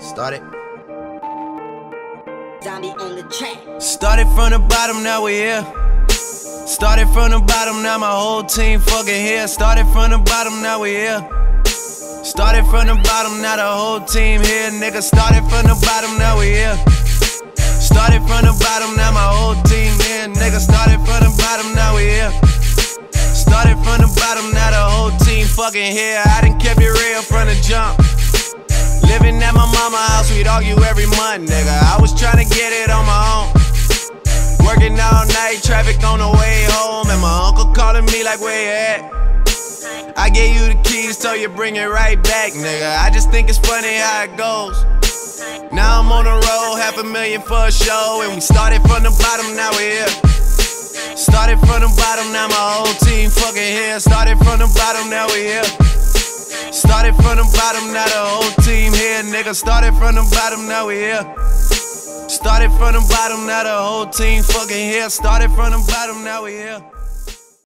Started. Zombie on the track. Started from the bottom, now we're here. Started from the bottom, now my whole team fucking here. Started from the bottom, now we're here. Started from the bottom, now the whole team here. Nigga, started from the bottom, now we here. Started from the bottom, now my whole team here. Nigga, started from the bottom, now we here. Started from the bottom, now the whole team fucking here. I done kept it real from the jump. Living at my mama house, we'd argue every month, nigga. I was trying to get it on my own. Working all night, traffic on the way home, and my uncle calling me like, where you at? I gave you the keys, so you bring it right back, nigga. I just think it's funny how it goes. Now I'm on the road, half a million for a show, and we started from the bottom, now we're here. Started from the bottom, now my whole team fucking here. Started from the bottom, now we're here. Started from the bottom, now the whole team nigga. Started from the bottom, now we here. Started from the bottom, now the whole team fucking here. Started from the bottom, now we here.